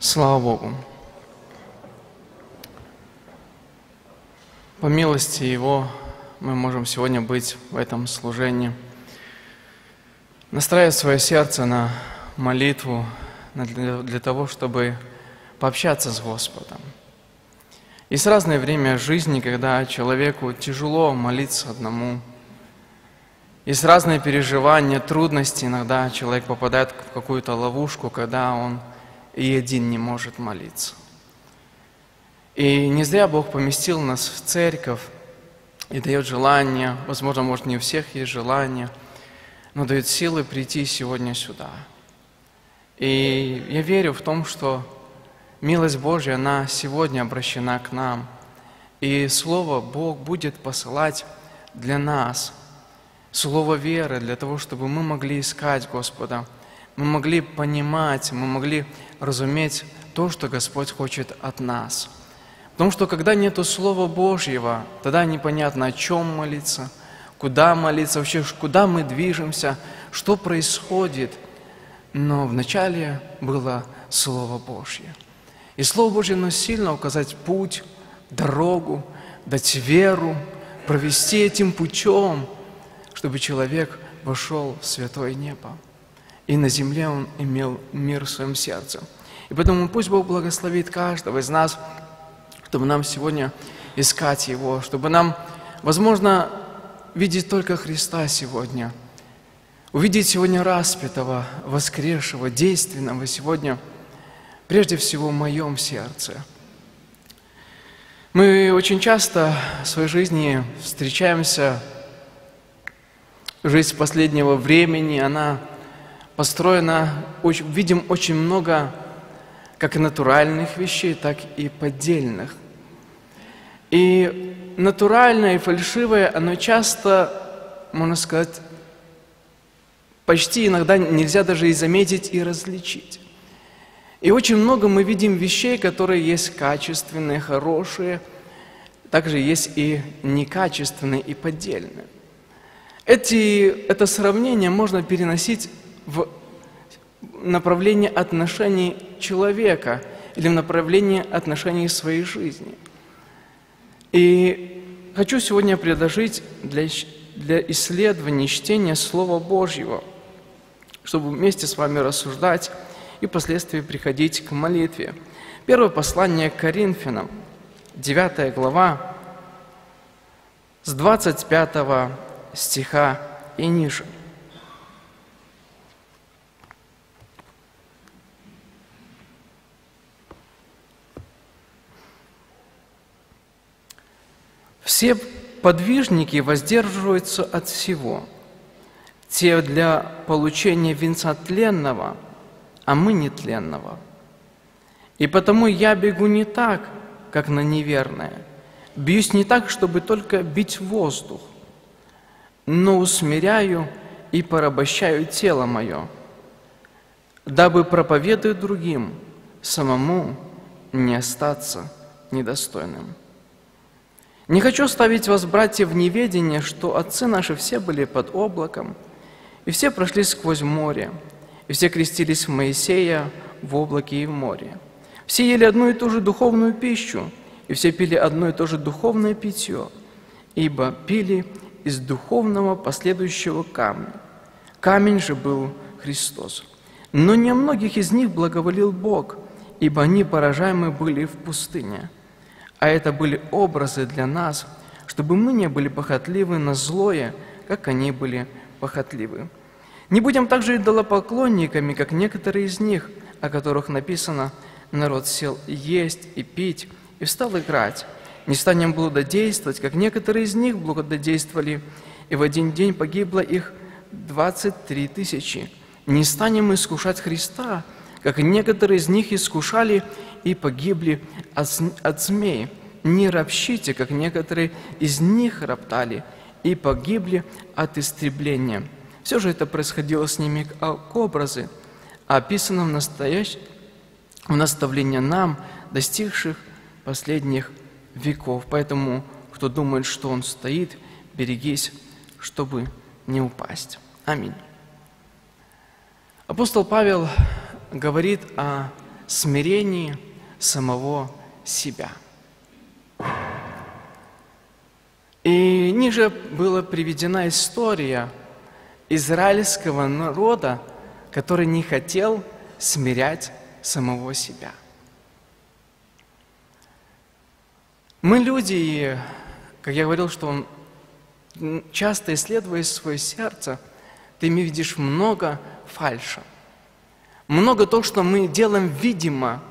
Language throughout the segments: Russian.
Слава Богу. По милости Его мы можем сегодня быть в этом служении, настраивать свое сердце на молитву для, того, чтобы пообщаться с Господом. Есть разное время жизни, когда человеку тяжело молиться одному. Есть разные переживания, трудности. Иногда человек попадает в какую-то ловушку, когда он и один не может молиться. И не зря Бог поместил нас в церковь и дает желание, возможно, может, не у всех есть желание, но дает силы прийти сегодня сюда. И я верю в том, что милость Божья, она сегодня обращена к нам. И Слово Бог будет посылать для нас. Слово веры для того, чтобы мы могли искать Господа – мы могли понимать, мы могли разуметь то, что Господь хочет от нас. Потому что когда нету Слова Божьего, тогда непонятно, о чем молиться, куда молиться, вообще куда мы движемся, что происходит. Но вначале было Слово Божье. И Слово Божье, оно сильно указать путь, дорогу, дать веру, провести этим путем, чтобы человек вошел в святое небо и на земле он имел мир в своем сердце. И поэтому пусть Бог благословит каждого из нас, чтобы нам сегодня искать Его, чтобы нам, возможно, видеть только Христа сегодня, увидеть сегодня распятого, воскресшего, действенного сегодня, прежде всего в моем сердце. Мы очень часто в своей жизни встречаемся, жизнь последнего времени, она построено, видим очень много как натуральных вещей, так и поддельных. И натуральное и фальшивое, оно часто, можно сказать, почти иногда нельзя даже и заметить, и различить. И очень много мы видим вещей, которые есть качественные, хорошие, также есть и некачественные, и поддельные. Эти, это сравнение можно переносить в направлении отношений человека или в направлении отношений своей жизни. И хочу сегодня предложить для, для исследования, чтения Слова Божьего, чтобы вместе с вами рассуждать и впоследствии приходить к молитве. Первое послание к Коринфянам, 9 глава, с 25 стиха и ниже – Все подвижники воздерживаются от всего. Те для получения венца тленного, а мы нетленного. И потому я бегу не так, как на неверное. Бьюсь не так, чтобы только бить воздух, но усмиряю и порабощаю тело мое, дабы проповедовать другим, самому не остаться недостойным. Не хочу ставить вас, братья, в неведение, что отцы наши все были под облаком, и все прошли сквозь море, и все крестились в Моисея в облаке и в море. Все ели одну и ту же духовную пищу, и все пили одно и то же духовное питье, ибо пили из духовного последующего камня. Камень же был Христос. Но не многих из них благоволил Бог, ибо они поражаемы были в пустыне – а это были образы для нас, чтобы мы не были похотливы на злое, как они были похотливы. Не будем также идолопоклонниками, как некоторые из них, о которых написано «Народ сел есть и пить, и встал играть». Не станем блудодействовать, как некоторые из них блудодействовали, и в один день погибло их двадцать три тысячи. Не станем искушать Христа, как некоторые из них искушали и погибли от, змей. Не ропщите, как некоторые из них роптали и погибли от истребления. Все же это происходило с ними как образы, описано в, настоящ... в наставлении нам, достигших последних веков. Поэтому, кто думает, что он стоит, берегись, чтобы не упасть. Аминь. Апостол Павел говорит о смирении самого себя. И ниже была приведена история израильского народа, который не хотел смирять самого себя. Мы люди, и, как я говорил, что часто исследуя свое сердце, ты видишь много фальша. Много то, что мы делаем видимо,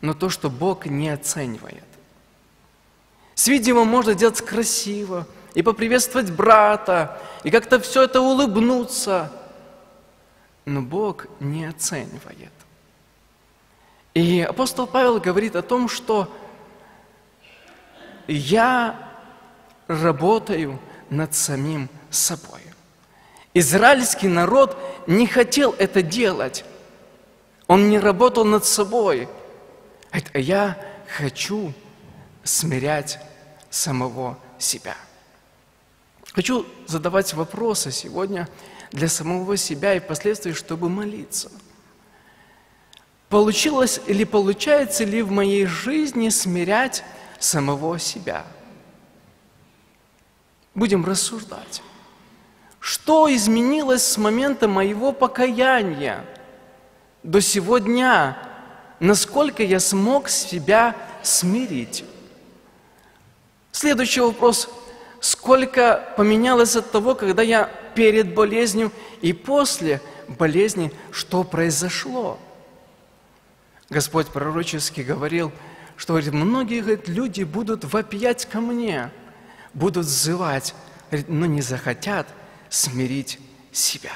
но то, что Бог не оценивает. С видимым можно делать красиво, и поприветствовать брата, и как-то все это улыбнуться. Но Бог не оценивает. И апостол Павел говорит о том, что я работаю над самим собой. Израильский народ не хотел это делать. Он не работал над собой. Это я хочу смирять самого себя. Хочу задавать вопросы сегодня для самого себя и впоследствии, чтобы молиться. Получилось или получается ли в моей жизни смирять самого себя? Будем рассуждать. Что изменилось с момента моего покаяния до сего дня? Насколько я смог себя смирить? Следующий вопрос. Сколько поменялось от того, когда я перед болезнью и после болезни, что произошло? Господь пророчески говорил, что говорит, многие говорит, люди будут вопять ко мне, будут взывать, но не захотят смирить себя.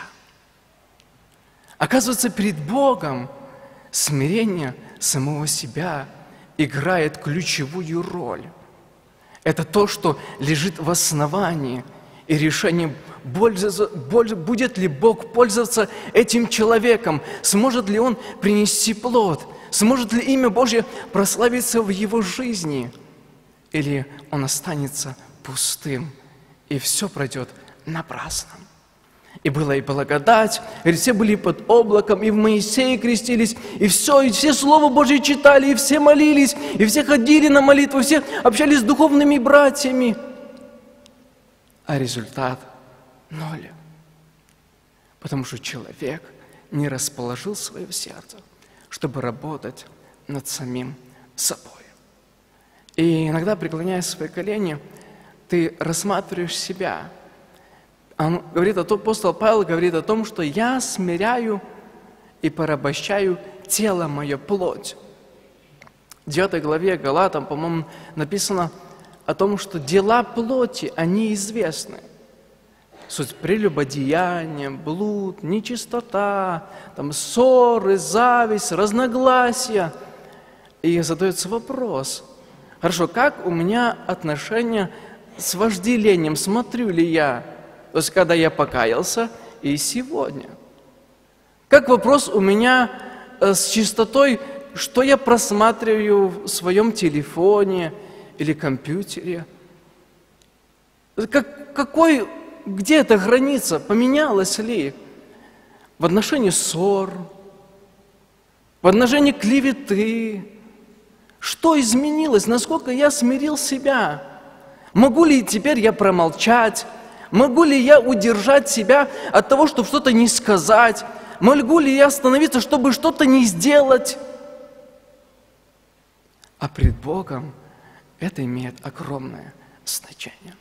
Оказывается, перед Богом смирение самого себя играет ключевую роль. Это то, что лежит в основании и решение, будет ли Бог пользоваться этим человеком, сможет ли он принести плод, сможет ли имя Божье прославиться в его жизни, или он останется пустым, и все пройдет напрасно. И была и благодать, и все были под облаком, и в Моисее крестились, и все, и все Слово Божье читали, и все молились, и все ходили на молитву, все общались с духовными братьями. А результат – ноль. Потому что человек не расположил свое сердце, чтобы работать над самим собой. И иногда, преклоняя свои колени, ты рассматриваешь себя – он говорит апостол Павел говорит о том, что я смиряю и порабощаю тело мое, плоть. В 9 главе Галатам, по-моему, написано о том, что дела плоти, они известны. Суть прелюбодеяния, блуд, нечистота, там ссоры, зависть, разногласия. И задается вопрос, хорошо, как у меня отношения с вожделением, смотрю ли я то есть, когда я покаялся, и сегодня. Как вопрос у меня э, с чистотой, что я просматриваю в своем телефоне или компьютере? Как, какой, где эта граница? Поменялась ли? В отношении ссор, в отношении клеветы. Что изменилось? Насколько я смирил себя? Могу ли теперь я промолчать? Могу ли я удержать себя от того, чтобы что-то не сказать? Могу ли я остановиться, чтобы что-то не сделать? А пред Богом это имеет огромное значение.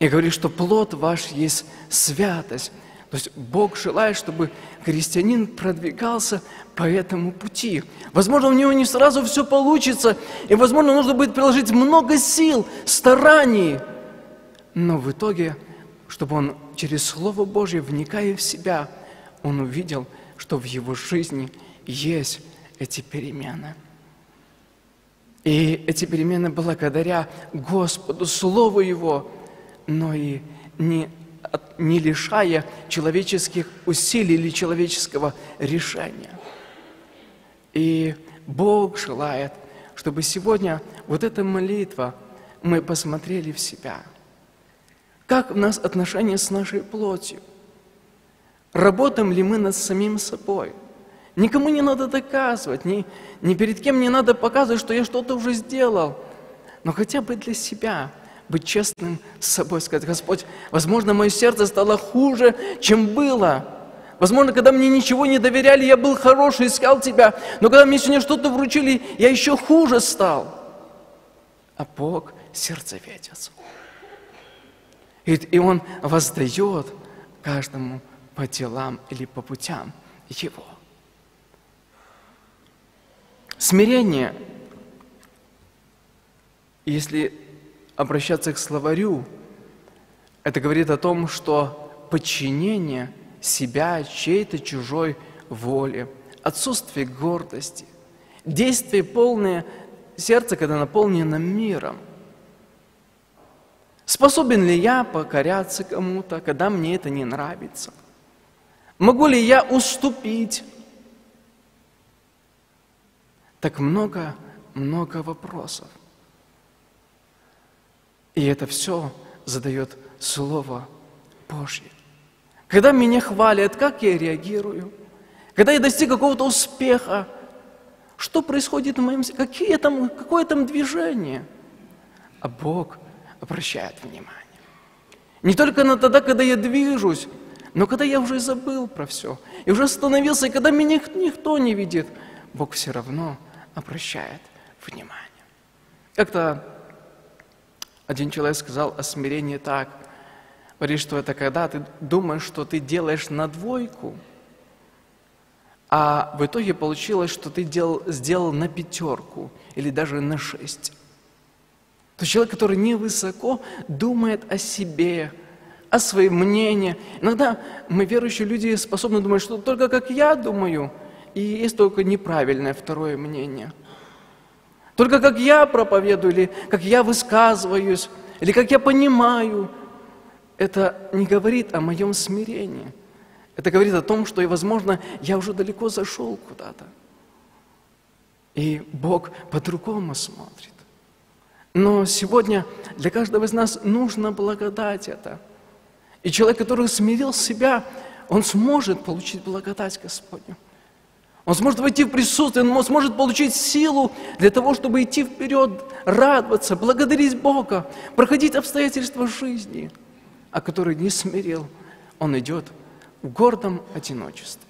И говорит, что плод ваш есть святость. То есть Бог желает, чтобы христианин продвигался по этому пути. Возможно, у него не сразу все получится, и, возможно, нужно будет приложить много сил, стараний – но в итоге, чтобы он через Слово Божье, вникая в себя, он увидел, что в его жизни есть эти перемены. И эти перемены благодаря Господу, Слову Его, но и не, не лишая человеческих усилий или человеческого решения. И Бог желает, чтобы сегодня вот эта молитва, мы посмотрели в себя – как у нас отношения с нашей плотью? Работаем ли мы над самим собой? Никому не надо доказывать, ни, ни перед кем не надо показывать, что я что-то уже сделал. Но хотя бы для себя быть честным с собой, сказать, Господь, возможно, мое сердце стало хуже, чем было. Возможно, когда мне ничего не доверяли, я был хороший, искал Тебя. Но когда мне сегодня что-то вручили, я еще хуже стал. А Бог сердцеведец. И, Он воздает каждому по делам или по путям Его. Смирение, если обращаться к словарю, это говорит о том, что подчинение себя чьей-то чужой воле, отсутствие гордости, действие полное сердца, когда наполнено миром. Способен ли я покоряться кому-то, когда мне это не нравится? Могу ли я уступить так много, много вопросов. И это все задает Слово Божье. Когда меня хвалят, как я реагирую? Когда я достиг какого-то успеха, что происходит в моем какие там, какое там движение? А Бог обращает внимание. Не только на тогда, когда я движусь, но когда я уже забыл про все, и уже остановился, и когда меня никто не видит, Бог все равно обращает внимание. Как-то один человек сказал о смирении так, говорит, что это когда ты думаешь, что ты делаешь на двойку, а в итоге получилось, что ты делал, сделал на пятерку или даже на шесть. То человек, который невысоко думает о себе, о своем мнении. Иногда мы, верующие люди, способны думать, что только как я думаю – и есть только неправильное второе мнение. Только как я проповедую, или как я высказываюсь, или как я понимаю, это не говорит о моем смирении. Это говорит о том, что, возможно, я уже далеко зашел куда-то. И Бог по-другому смотрит. Но сегодня для каждого из нас нужно благодать это. И человек, который смирил себя, он сможет получить благодать Господню. Он сможет войти в присутствие, он сможет получить силу для того, чтобы идти вперед, радоваться, благодарить Бога, проходить обстоятельства жизни, а который не смирил, он идет в гордом одиночестве.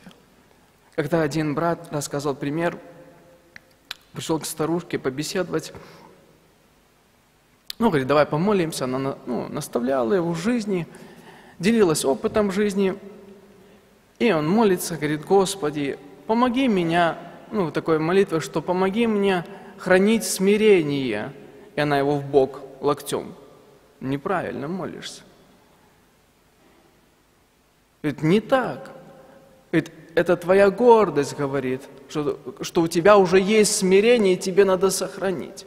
Когда один брат рассказал пример, пришел к старушке побеседовать, ну, говорит, давай помолимся, она ну, наставляла его в жизни, делилась опытом жизни, и он молится, говорит, Господи, помоги меня, ну, такой молитва, что помоги мне хранить смирение. И она его в бок локтем. Неправильно молишься. Ведь не так. Ведь это твоя гордость говорит, что, что у тебя уже есть смирение, и тебе надо сохранить.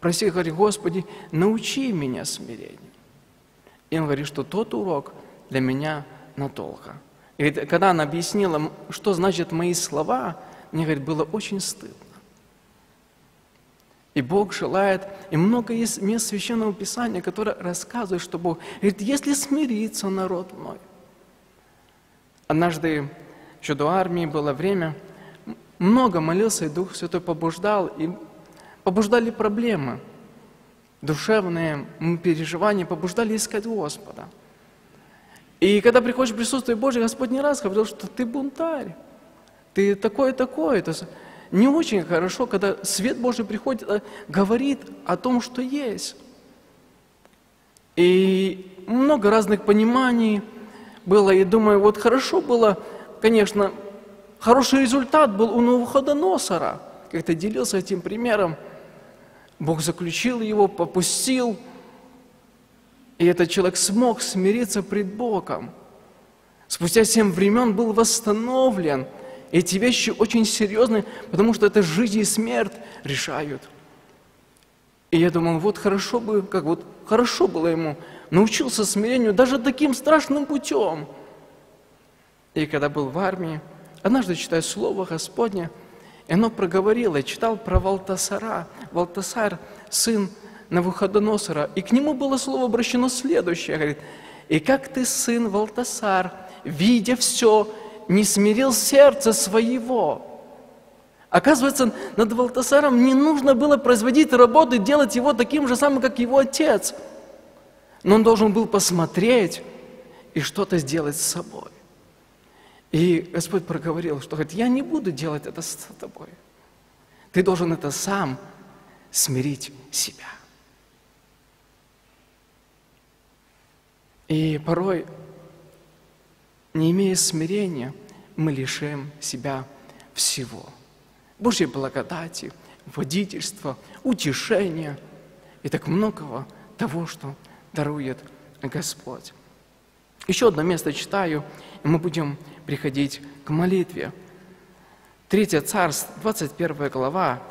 Проси, говори, Господи, научи меня смирению. И он говорит, что тот урок для меня надолго. И когда она объяснила, что значит мои слова, мне, говорит, было очень стыдно. И Бог желает, и много есть мест Священного Писания, которое рассказывает, что Бог говорит, если смириться народ мой. Однажды, еще до армии было время, много молился, и Дух Святой побуждал, и побуждали проблемы, душевные переживания, побуждали искать Господа – и когда приходишь в присутствие Божье, Господь не раз говорил, что ты бунтарь, ты такой-такой. Это не очень хорошо, когда свет Божий приходит, э, говорит о том, что есть. И много разных пониманий было, и думаю, вот хорошо было, конечно, хороший результат был у Навуходоносора, как ты делился этим примером. Бог заключил его, попустил – и этот человек смог смириться пред Богом. Спустя семь времен был восстановлен. Эти вещи очень серьезные, потому что это жизнь и смерть решают. И я думал, вот хорошо бы, как вот хорошо было ему, научился смирению даже таким страшным путем. И когда был в армии, однажды читаю Слово Господне, и оно проговорило, читал про Валтасара. Валтасар, сын Навуходоносора, и к нему было слово обращено следующее, говорит, «И как ты, сын Валтасар, видя все, не смирил сердце своего. Оказывается, над Валтасаром не нужно было производить работы, делать его таким же самым, как его отец. Но он должен был посмотреть и что-то сделать с собой. И Господь проговорил, что говорит, я не буду делать это с тобой. Ты должен это сам смирить себя. И порой, не имея смирения, мы лишаем себя всего. Божьей благодати, водительства, утешения и так многого того, что дарует Господь. Еще одно место читаю, и мы будем приходить к молитве. Третье царство, 21 глава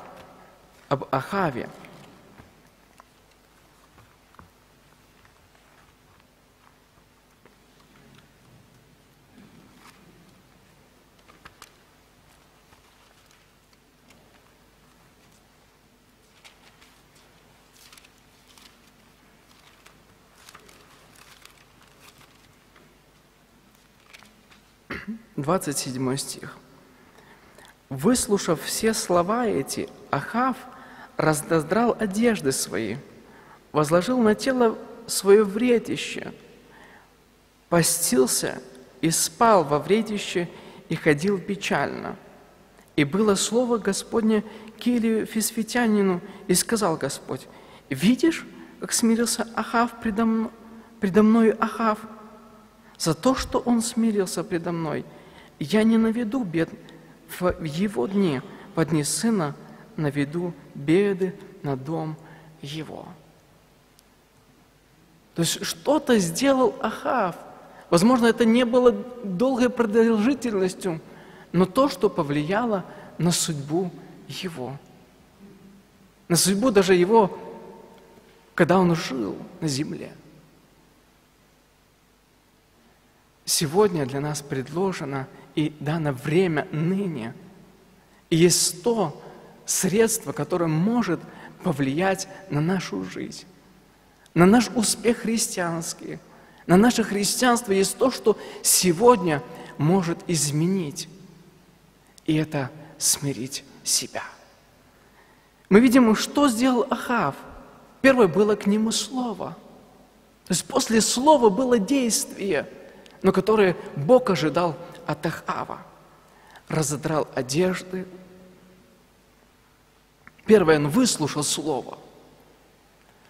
об Ахаве. 27 стих. Выслушав все слова эти, Ахав раздоздрал одежды свои, возложил на тело свое вретище, постился и спал во вретище и ходил печально. И было слово Господне Килию Фисфитянину, и сказал Господь, «Видишь, как смирился Ахав предо, мной, предо мною Ахав? За то, что он смирился предо мной – я не наведу бед в его дни, в дни сына наведу беды на дом его. То есть что-то сделал Ахав. Возможно, это не было долгой продолжительностью, но то, что повлияло на судьбу его. На судьбу даже его, когда он жил на земле. Сегодня для нас предложено – и дано время ныне. И есть то средство, которое может повлиять на нашу жизнь, на наш успех христианский, на наше христианство есть то, что сегодня может изменить. И это смирить себя. Мы видим, что сделал Ахав. Первое было к нему слово. То есть после слова было действие, но которое Бог ожидал от Ахава, разодрал одежды. Первое, он выслушал слово.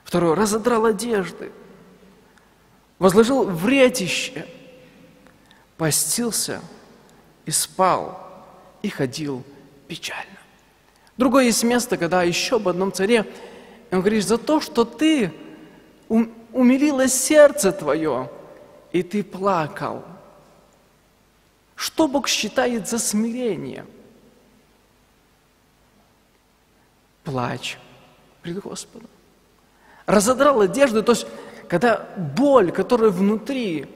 Второе, разодрал одежды, возложил вретище, постился и спал, и ходил печально. Другое есть место, когда еще об одном царе, он говорит, за то, что ты умилило сердце твое, и ты плакал – что Бог считает за смирение? Плач пред Господом. Разодрал одежду, то есть когда боль, которая внутри,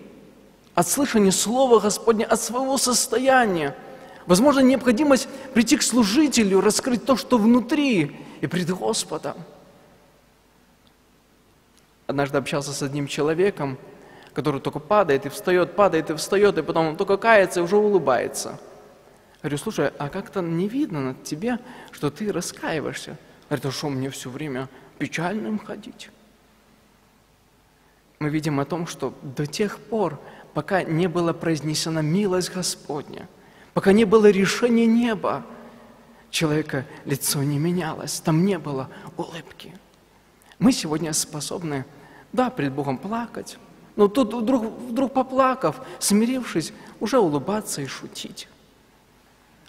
от слышания Слова Господня, от своего состояния, возможно, необходимость прийти к служителю, раскрыть то, что внутри, и пред Господом. Однажды общался с одним человеком, который только падает и встает, падает и встает, и потом он только кается и уже улыбается. Говорю, слушай, а как-то не видно на тебе, что ты раскаиваешься. Говорит, а что мне все время печальным ходить? Мы видим о том, что до тех пор, пока не была произнесена милость Господня, пока не было решения неба, человека лицо не менялось, там не было улыбки. Мы сегодня способны, да, пред Богом плакать, но тут вдруг, вдруг поплакав, смирившись, уже улыбаться и шутить.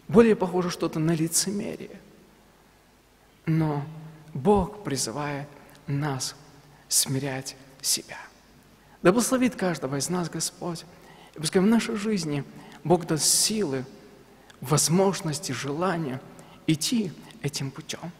Более похоже что-то на лицемерие. Но Бог призывает нас смирять себя. Да благословит каждого из нас Господь. И пускай в нашей жизни Бог даст силы, возможности, желания идти этим путем,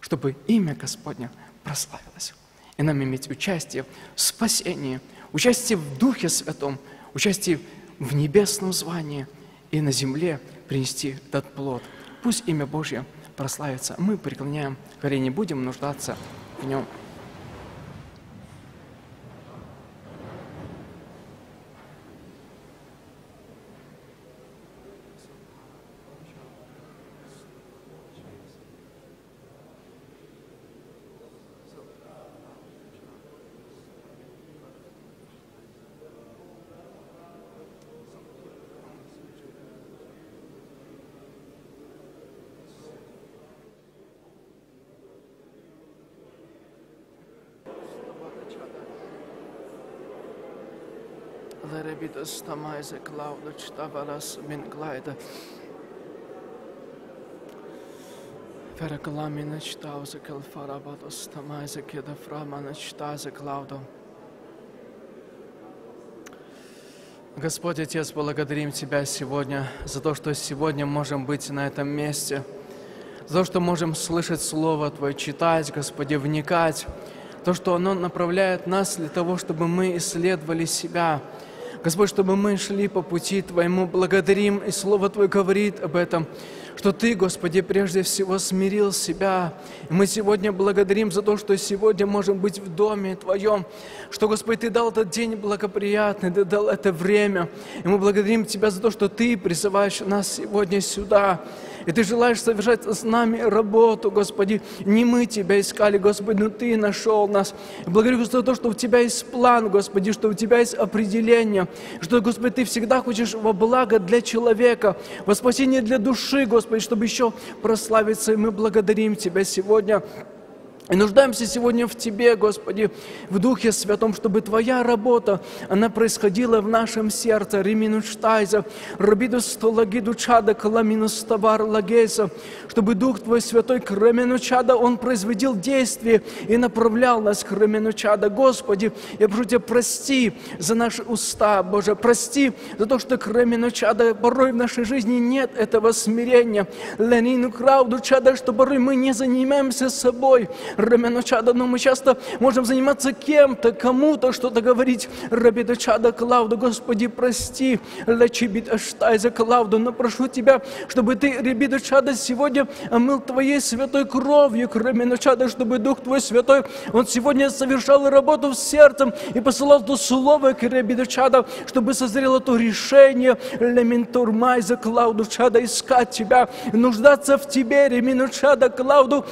чтобы имя Господня прославилось. И нам иметь участие в спасении – участие в Духе Святом, участие в небесном звании и на земле принести этот плод. Пусть имя Божье прославится. Мы преклоняем колени, будем нуждаться в нем. Lerebitus tamaise clauda stavalas min glaida. Перекламина чтаузе келфарабатос тамайзе кеда фрамана чтазе клаудо. Господь Отец, благодарим Тебя сегодня за то, что сегодня можем быть на этом месте, за то, что можем слышать Слово Твое, читать, Господи, вникать, то, что оно направляет нас для того, чтобы мы исследовали себя, Господь, чтобы мы шли по пути Твоему, благодарим, и Слово Твое говорит об этом, что Ты, Господи, прежде всего смирил себя. И мы сегодня благодарим за то, что сегодня можем быть в доме Твоем, что, Господи, Ты дал этот день благоприятный, Ты дал это время. И мы благодарим Тебя за то, что Ты призываешь нас сегодня сюда. И Ты желаешь совершать с нами работу, Господи. Не мы Тебя искали, Господи, но Ты нашел нас. И благодарю, за то, что у Тебя есть план, Господи, что у Тебя есть определение, что, Господи, Ты всегда хочешь во благо для человека, во спасение для души, Господи, чтобы еще прославиться. И мы благодарим Тебя сегодня. И нуждаемся сегодня в Тебе, Господи, в Духе Святом, чтобы Твоя работа, она происходила в нашем сердце. Римину штайза, рабиду столагиду чада, каламину ставар лагейса, чтобы Дух Твой Святой к рамену чада, Он производил действие и направлял нас к рамену чада. Господи, я прошу Тебя, прости за наши уста, Боже, прости за то, что к рамену чада порой в нашей жизни нет этого смирения. Ленину крауду чада, что порой мы не занимаемся собой, Рамяну чада, но мы часто можем заниматься кем-то, кому-то что-то говорить. Рабида чада Клауда, Господи, прости, лечибит аштай за Клауду, но прошу Тебя, чтобы Ты, Рабида чада, сегодня омыл Твоей святой кровью, Рамяну чада, чтобы Дух Твой Святой, Он сегодня совершал работу в сердце и посылал то слово к Рабида чада, чтобы созрело то решение, лементур май за Клауду чада, искать Тебя, нуждаться в Тебе, Ремину чада Клауду,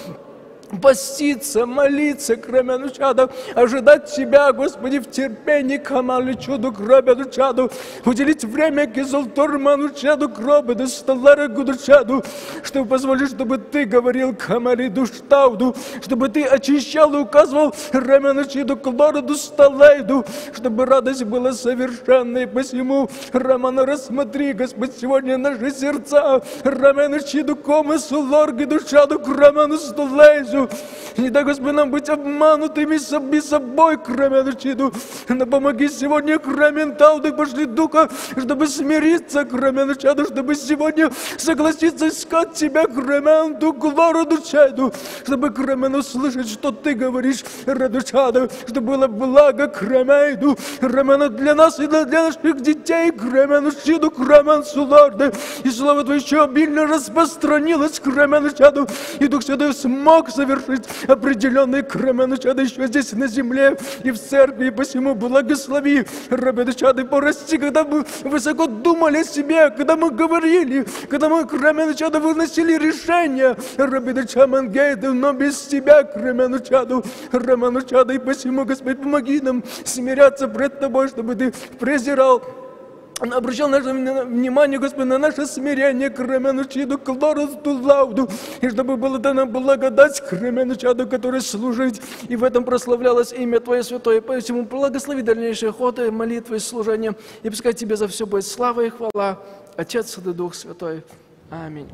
поститься, молиться, кроме чада, ожидать Тебя, Господи, в терпении, камали чуду, кроме чаду, уделить время кизалторману чаду, кроме до столара чаду, чтобы позволить, чтобы Ты говорил камали душтауду, чтобы Ты очищал и указывал рамену чаду, клороду столайду, чтобы радость была совершенной, посему, Романа, рассмотри, Господь, сегодня наши сердца, рамену чаду, комы, сулорги, душаду, рамену столайду, душу. Не дай, Господи, нам быть обманутыми сами собой, кроме начину. Но помоги сегодня, кроме Талды, пошли Духа, чтобы смириться, кроме начала, чтобы сегодня согласиться искать Тебя, кроме Анту, глору дучайду, чтобы кроме услышать, что Ты говоришь, радучаду, чтобы было благо, кроме иду, кроме для нас и для наших детей, кроме начину, кроме суларды. И Слово Твое еще обильно распространилось, кроме начала, и Дух Святой смог совершить совершить определенный Краменучады еще здесь на земле и в церкви, и посему благослови. Раменучады порасти, когда мы высоко думали о себе, когда мы говорили, когда мы Краменучады выносили решения, Раменучамангейда, но без тебя, Краменучаду, Раменучады, и посему, Господь, помоги нам смиряться пред Тобой, чтобы Ты презирал он обращал наше внимание, Господи, на наше смирение к рамену чиду, к лоросту лауду, и чтобы было дано благодать к рамену чаду, который служить, и в этом прославлялось имя Твое святое. Поэтому благослови дальнейшие ходы, молитвы служения, и пускай Тебе за все будет слава и хвала, Отец и Дух Святой. Аминь.